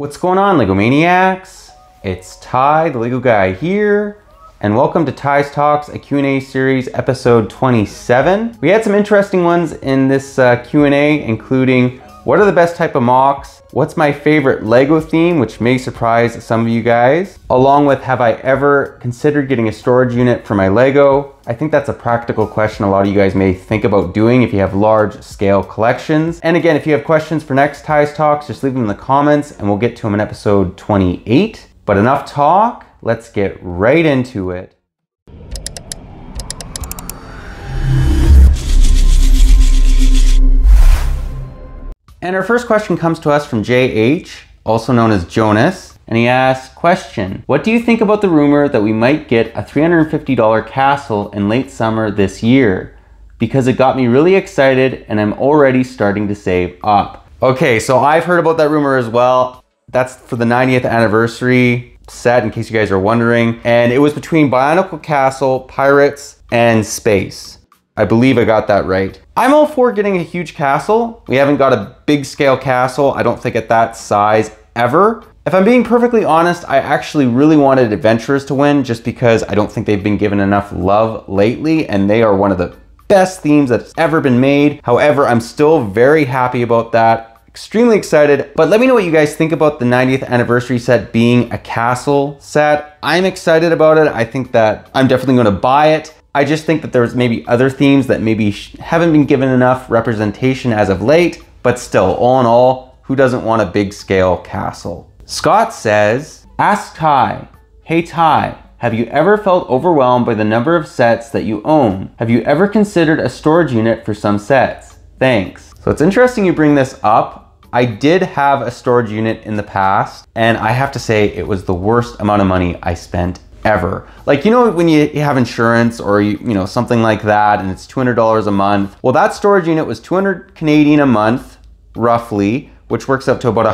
What's going on, LEGO Maniacs? It's Tie, the LEGO guy here, and welcome to Tie's Talks, a Q&A series, episode 27. We had some interesting ones in this uh, Q&A, including what are the best type of MOCs? What's my favorite LEGO theme, which may surprise some of you guys? Along with, have I ever considered getting a storage unit for my LEGO? I think that's a practical question a lot of you guys may think about doing if you have large scale collections. And again, if you have questions for next Ties Talks, just leave them in the comments and we'll get to them in episode 28. But enough talk, let's get right into it. And our first question comes to us from JH, also known as Jonas. And he asks, question, what do you think about the rumor that we might get a $350 castle in late summer this year? Because it got me really excited and I'm already starting to save up. Okay, so I've heard about that rumor as well. That's for the 90th anniversary set, in case you guys are wondering. And it was between Bionicle Castle, Pirates, and Space. I believe I got that right. I'm all for getting a huge castle. We haven't got a big scale castle, I don't think at that size ever. If I'm being perfectly honest, I actually really wanted Adventurers to win just because I don't think they've been given enough love lately and they are one of the best themes that's ever been made. However, I'm still very happy about that. Extremely excited, but let me know what you guys think about the 90th anniversary set being a castle set. I'm excited about it. I think that I'm definitely gonna buy it. I just think that there's maybe other themes that maybe haven't been given enough representation as of late, but still, all in all, who doesn't want a big scale castle? Scott says, Ask Tie, hey Tie, have you ever felt overwhelmed by the number of sets that you own? Have you ever considered a storage unit for some sets? Thanks. So it's interesting you bring this up. I did have a storage unit in the past, and I have to say it was the worst amount of money I spent ever. Like, you know, when you have insurance or, you, you know, something like that and it's $200 a month. Well, that storage unit was 200 Canadian a month, roughly, which works up to about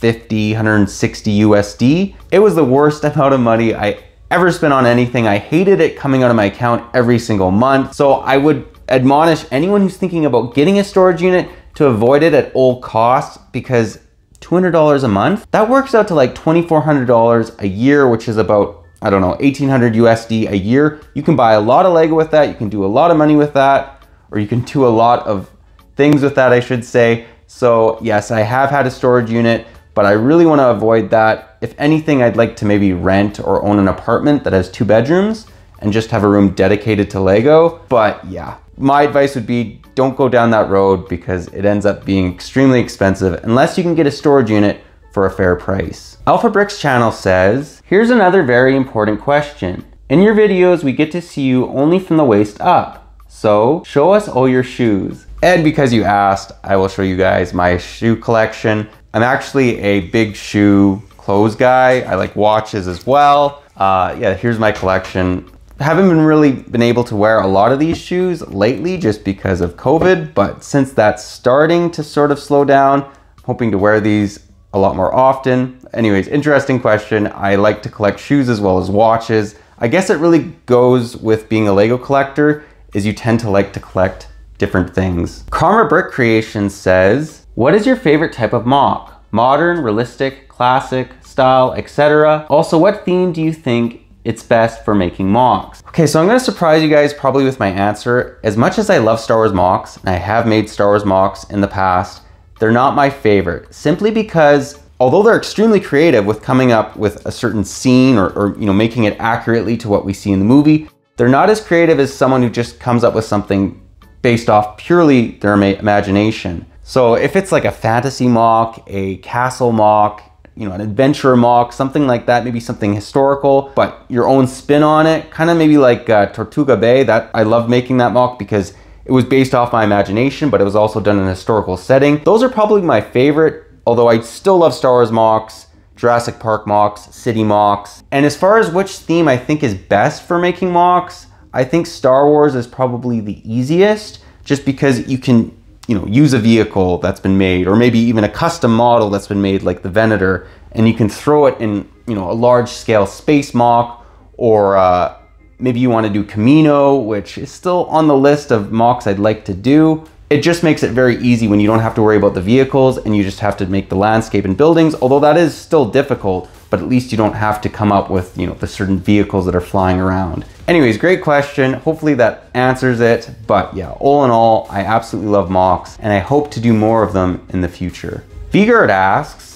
150, 160 USD. It was the worst amount of money I ever spent on anything. I hated it coming out of my account every single month. So I would admonish anyone who's thinking about getting a storage unit to avoid it at all costs because $200 a month, that works out to like $2,400 a year, which is about I don't know, 1800 USD a year. You can buy a lot of Lego with that. You can do a lot of money with that, or you can do a lot of things with that, I should say. So yes, I have had a storage unit, but I really want to avoid that. If anything, I'd like to maybe rent or own an apartment that has two bedrooms and just have a room dedicated to Lego. But yeah, my advice would be don't go down that road because it ends up being extremely expensive unless you can get a storage unit for a fair price. Alpha Bricks channel says, here's another very important question. In your videos, we get to see you only from the waist up. So show us all your shoes. And because you asked, I will show you guys my shoe collection. I'm actually a big shoe clothes guy. I like watches as well. Uh, yeah, here's my collection. Haven't been really been able to wear a lot of these shoes lately just because of COVID, but since that's starting to sort of slow down, I'm hoping to wear these a lot more often. Anyways, interesting question. I like to collect shoes as well as watches. I guess it really goes with being a Lego collector is you tend to like to collect different things. Karma Brick Creation says, what is your favorite type of MOC? Modern, realistic, classic, style, etc. Also, what theme do you think it's best for making MOCs. Okay, so I'm gonna surprise you guys probably with my answer. As much as I love Star Wars MOCs, and I have made Star Wars MOCs in the past, they're not my favorite simply because although they're extremely creative with coming up with a certain scene or, or, you know making it accurately to what we see in the movie, they're not as creative as someone who just comes up with something based off purely their imagination. So if it's like a fantasy MOC, a castle MOC, you know, an adventure MOC, something like that, maybe something historical, but your own spin on it, kind of maybe like uh, Tortuga Bay. That I love making that MOC because it was based off my imagination, but it was also done in a historical setting. Those are probably my favorite, although I still love Star Wars MOCs, Jurassic Park MOCs, City MOCs. And as far as which theme I think is best for making MOCs, I think Star Wars is probably the easiest just because you can you know, use a vehicle that's been made or maybe even a custom model that's been made like the Venator and you can throw it in, you know, a large scale space MOC or uh, Maybe you want to do Kamino, which is still on the list of MOCs I'd like to do, it just makes it very easy when you don't have to worry about the vehicles and you just have to make the landscape and buildings, although that is still difficult, but at least you don't have to come up with, you know, the certain vehicles that are flying around. Anyways, great question. Hopefully that answers it. But yeah, all in all, I absolutely love MOCs and I hope to do more of them in the future. Vigard asks,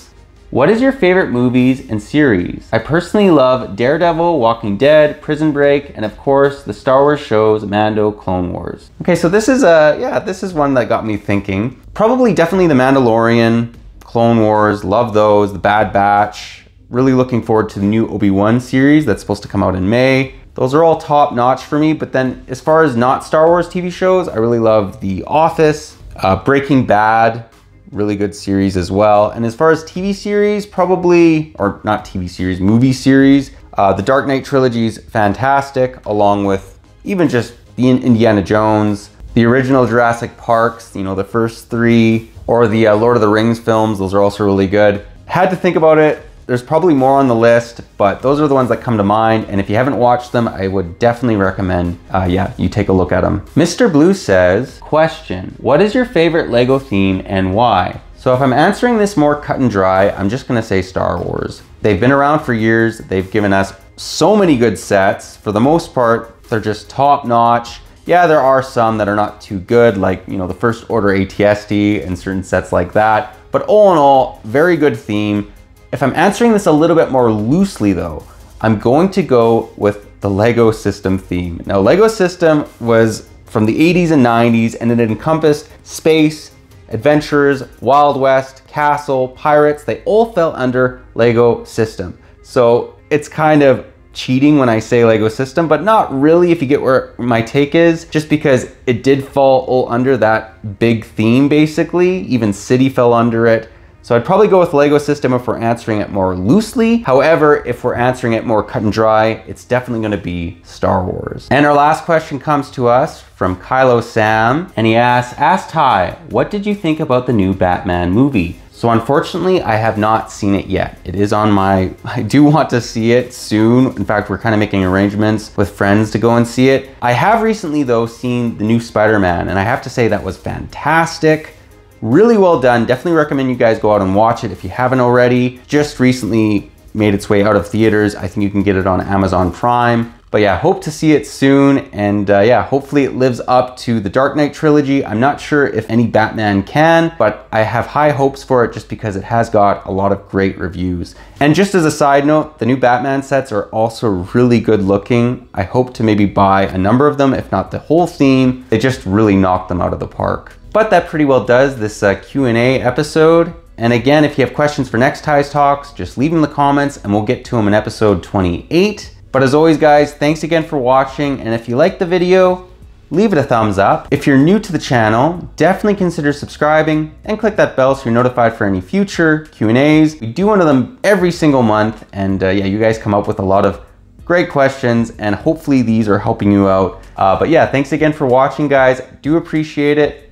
what is your favorite movies and series? I personally love Daredevil, Walking Dead, Prison Break, and of course the Star Wars shows Mando, Clone Wars. Okay, so this is a, yeah, this is one that got me thinking. Probably definitely The Mandalorian, Clone Wars, love those, The Bad Batch. Really looking forward to the new Obi-Wan series that's supposed to come out in May. Those are all top notch for me, but then as far as not Star Wars TV shows, I really love The Office, uh, Breaking Bad, really good series as well. And as far as TV series, probably, or not TV series, movie series, uh, the Dark Knight trilogy is fantastic, along with even just the Indiana Jones, the original Jurassic Parks, you know, the first three, or the uh, Lord of the Rings films, those are also really good. Had to think about it, there's probably more on the list, but those are the ones that come to mind. And if you haven't watched them, I would definitely recommend, uh, yeah, you take a look at them. Mr. Blue says, question, what is your favorite Lego theme and why? So if I'm answering this more cut and dry, I'm just gonna say Star Wars. They've been around for years. They've given us so many good sets. For the most part, they're just top notch. Yeah, there are some that are not too good, like, you know, the First Order ATST and certain sets like that. But all in all, very good theme. If I'm answering this a little bit more loosely though, I'm going to go with the Lego system theme. Now Lego system was from the 80s and 90s and it encompassed space, adventurers, Wild West, castle, pirates, they all fell under Lego system. So it's kind of cheating when I say Lego system, but not really if you get where my take is, just because it did fall all under that big theme basically. Even City fell under it. So I'd probably go with Lego system if we're answering it more loosely. However, if we're answering it more cut and dry, it's definitely gonna be Star Wars. And our last question comes to us from Kylo Sam, and he asks, Ask Tie, what did you think about the new Batman movie? So unfortunately, I have not seen it yet. It is on my, I do want to see it soon. In fact, we're kind of making arrangements with friends to go and see it. I have recently though seen the new Spider-Man and I have to say that was fantastic. Really well done. Definitely recommend you guys go out and watch it if you haven't already. Just recently made its way out of theaters. I think you can get it on Amazon Prime. But yeah, hope to see it soon. And uh, yeah, hopefully it lives up to the Dark Knight trilogy. I'm not sure if any Batman can, but I have high hopes for it just because it has got a lot of great reviews. And just as a side note, the new Batman sets are also really good looking. I hope to maybe buy a number of them, if not the whole theme. They just really knocked them out of the park. But that pretty well does this uh, Q&A episode. And again, if you have questions for next Ties Talks, just leave them in the comments and we'll get to them in episode 28. But as always, guys, thanks again for watching. And if you liked the video, leave it a thumbs up. If you're new to the channel, definitely consider subscribing and click that bell so you're notified for any future Q&As. We do one of them every single month. And uh, yeah, you guys come up with a lot of great questions and hopefully these are helping you out. Uh, but yeah, thanks again for watching, guys. Do appreciate it